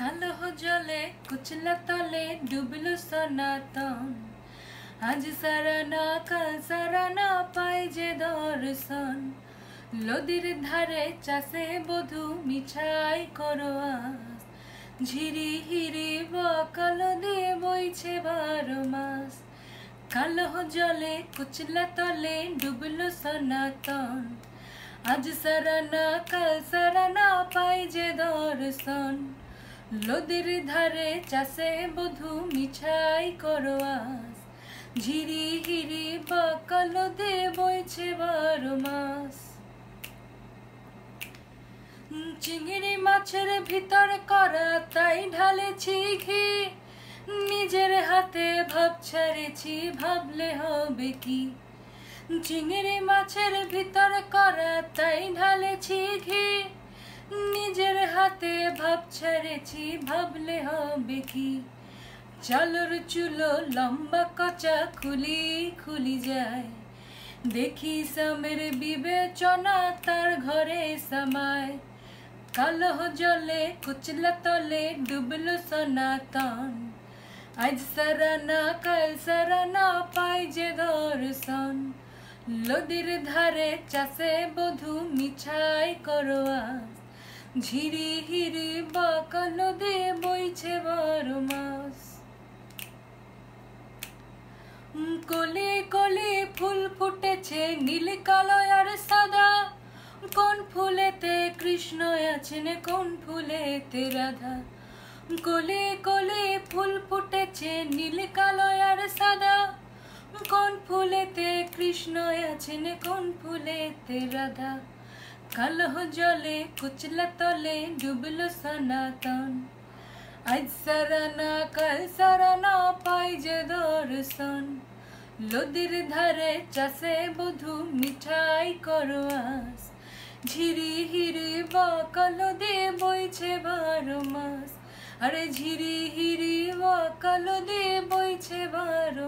কালো জলে কুচলা তলে ডুবলো সনাতন আজ সারা না কাল সারা না পাই যে দর্শন লদির ধারে চাষে বধু মিছাই করো আস ঝিরি হিরি বকল দিয়ে বইছে বারো মাস কালো জলে কুচলা তলে ডুবলো সনাতন আজ সারা না কাল সারা না পাই যে দর্শন লদির ধারে চাষে বধু মিছাই করো আস ঝিরি হিরি বকল দে বইছে বারো মাস। চিংড়ি মাছের ভিতর করা তাই ঢালেছি ঘি। নিজের হাতে ভাব ছাড়েছি, ভাবলে হবে কি? চিংড়ি মাছের ভিতর করা তাই ঢালেছি ঘি। নিজের হাতে ভাব ছেড়েছি, ভাবলে হবে কি? চালর চুলো লম্বা কচা খুলি খুলি যায়। দেখি সামের বিবেচনা তার ঘরে সামায়। কালো জলে কুচলা তলে ডুবলো সনাতন। আজ সারানা, কাল সারানা পাই যে দর্শন। লদির ধারে চাষে বধু মিছাই করো আস ঝিরি হিরি বাকল দে বইছে বারো মাস। কলে কলে ফুল ফুটেছে নীল কালো আর সাদা। কোন ফুলেতে কৃষ্ণ আছেন, কোন ফুলেতে রাধা। কোলে কোলে ফুল ফুটেছে নীল কালো আর সাদা। কোন ফুলেতে কৃষ্ণ আছেন, কোন ফুলেতে রাধা। কালো জলে কুচলা তলে ডুবলো সনাতন আজ সারানা কাল সারানা পাই যে দর্শন লদির ধারে চাষে বধু মিঠাই করো আস ঝিরি হিরি বাকাল দে বইছে বারো মাস আরে ঝিরি হিরি বাকাল দে বইছে বারো